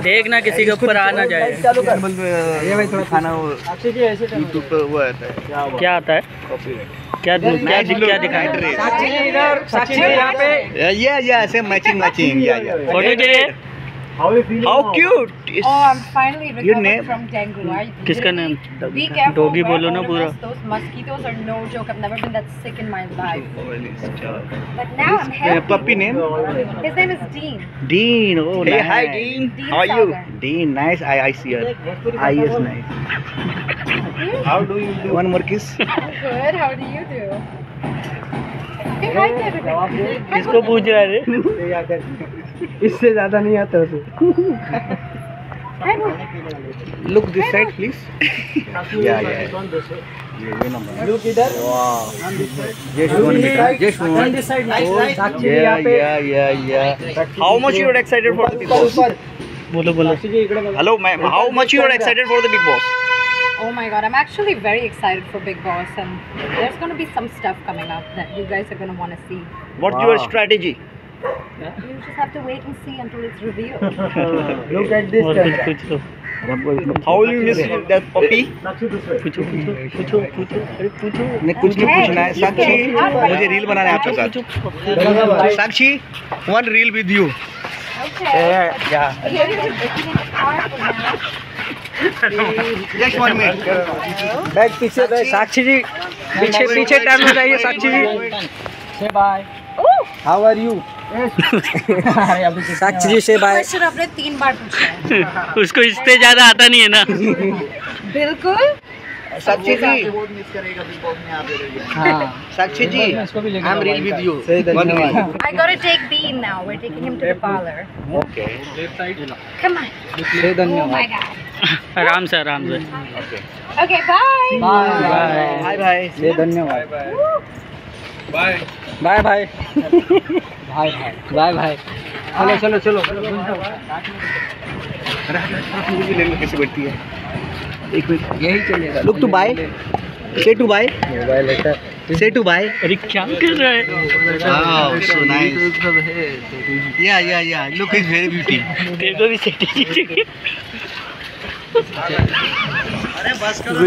देखना किसी के ऊपर आ ना जाए ये भाई थोड़ा खाना यूट्यूब पर वो आता है क्या आता है क्या क्या क्या दिखाई ये ये पे या या ऐसे मैचिंग मैचिंग या या photo they how cute Oh, I'm finally recovered Your name? from dengue. I किसका नाम Be careful. डोगी wear बोलो ना पूरा. Those mosquitoes are no joke. I've never been that sick in my life. But now I'm healthy. puppy name His name is Dean. Dean oh hey nice. hi Dean Dean how are you Dean nice I I see her I is nice how do you do one more kiss I'm good. How do you do? इसको पूछ रहा है इससे ज़्यादा नहीं आता उसे look this side please how much you're excited for the Bigg Boss बोलो बोलो hello ma'am how much you're excited for the Bigg Boss Oh my god, I'm actually very excited for Big Boss, and there's gonna be some stuff coming up that you guys are gonna want to see. what's your Wow. strategy You just have to wait and see until it's revealed. Look at this और कुछ camera. कुछ तो how will you miss that puppy पूछो पूछो पूछो पूछो अरे पूछो नहीं कुछ नहीं पूछना है साक्षी मुझे रील बनाना है आपके साथ Sakshi one reel with you Okay. bag पीछे बैग। साक्षी। जी पीछे पीछे टर्न हो जाइए Sakshi ji. Say bye how are you Sakshi ji say bye question आपने तीन बार पूछा उसको इससे ज़्यादा आता नहीं है ना। बिल्कुल। साक्षी जी। हाँ। Sakshi ji I am reel with you सही धन्यवाद I gotta take Bean now. We're taking him to the parlor. Okay Come on. Say Oh धन्यवाद my god. आराम से आराम से। Bye. Bye bye bye say धन्यवाद। Bye bye bye bye bye bye चलो चलो चलो। कैसे बैठती है एक मिनट यही चलेगा। Look to bye say to bye mobile लेकर से टू बाय अरे क्या कर रहा है? Wow, so nice. Yeah, yeah, yeah. Look, it's very beauty. तेरे को भी सेटिंग अरे बस करो